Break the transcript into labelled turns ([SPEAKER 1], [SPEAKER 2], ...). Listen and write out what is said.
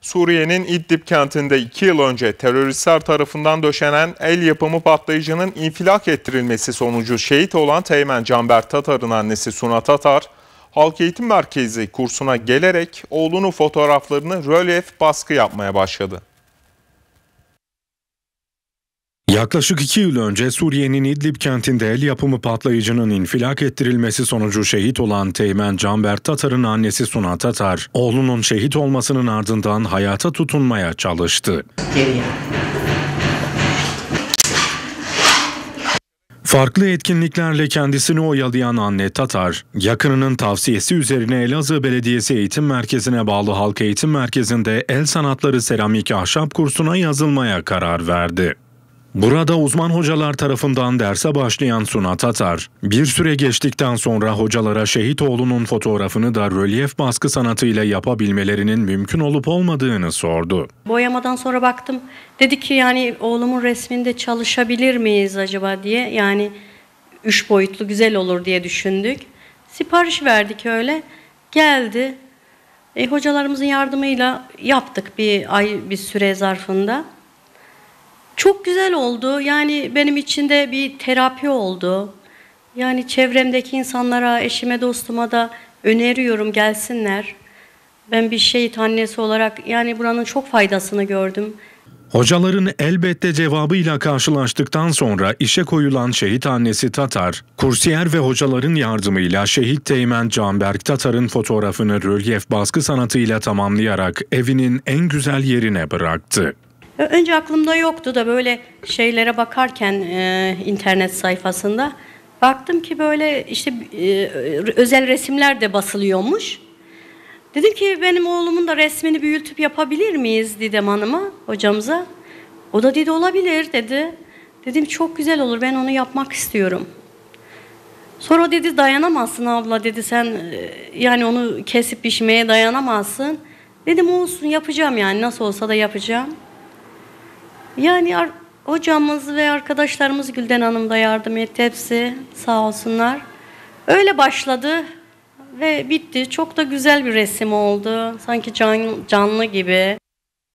[SPEAKER 1] Suriye'nin İdlib kentinde 2 yıl önce teröristler tarafından döşenen el yapımı patlayıcının infilak ettirilmesi sonucu şehit olan Teğmen Canber Tatar'ın annesi Suna Tatar, Halk Eğitim Merkezi kursuna gelerek oğlunun fotoğraflarını rölyef baskı yapmaya başladı.
[SPEAKER 2] Yaklaşık iki yıl önce Suriye'nin İdlib kentinde el yapımı patlayıcının infilak ettirilmesi sonucu şehit olan Teğmen Canber Tatar'ın annesi Suna Tatar, oğlunun şehit olmasının ardından hayata tutunmaya çalıştı. Farklı etkinliklerle kendisini oyalayan anne Tatar, yakınının tavsiyesi üzerine Elazığ Belediyesi Eğitim Merkezi'ne bağlı Halk Eğitim Merkezi'nde el sanatları seramik ahşap kursuna yazılmaya karar verdi. Burada uzman hocalar tarafından derse başlayan Suna Tatar, bir süre geçtikten sonra hocalara şehit oğlunun fotoğrafını da rölyef baskı sanatıyla yapabilmelerinin mümkün olup olmadığını sordu.
[SPEAKER 3] Boyamadan sonra baktım. Dedi ki yani oğlumun resminde çalışabilir miyiz acaba diye. Yani üç boyutlu güzel olur diye düşündük. Sipariş verdik öyle. Geldi. E, hocalarımızın yardımıyla yaptık bir ay bir süre zarfında. Çok güzel oldu. Yani benim için de bir terapi oldu. Yani çevremdeki insanlara, eşime, dostuma da öneriyorum gelsinler. Ben bir şehit annesi olarak yani buranın çok faydasını gördüm.
[SPEAKER 2] Hocaların elbette cevabıyla karşılaştıktan sonra işe koyulan şehit annesi Tatar, kursiyer ve hocaların yardımıyla şehit Teğmen Canberk Tatar'ın fotoğrafını rölyef baskı sanatıyla tamamlayarak evinin en güzel yerine bıraktı.
[SPEAKER 3] Önce aklımda yoktu da böyle şeylere bakarken e, internet sayfasında baktım ki böyle işte e, özel resimler de basılıyormuş. Dedim ki benim oğlumun da resmini büyütüp yapabilir miyiz Didem Hanım'a, hocamıza. O da dedi olabilir dedi. Dedim çok güzel olur ben onu yapmak istiyorum. Sonra dedi dayanamazsın abla dedi sen e, yani onu kesip biçmeye dayanamazsın. Dedim olsun yapacağım yani nasıl olsa da yapacağım. Yani hocamız ve arkadaşlarımız Gülden Hanım da yardım etti hepsi sağ olsunlar. Öyle başladı ve bitti. Çok da güzel bir resim oldu. Sanki can, canlı gibi.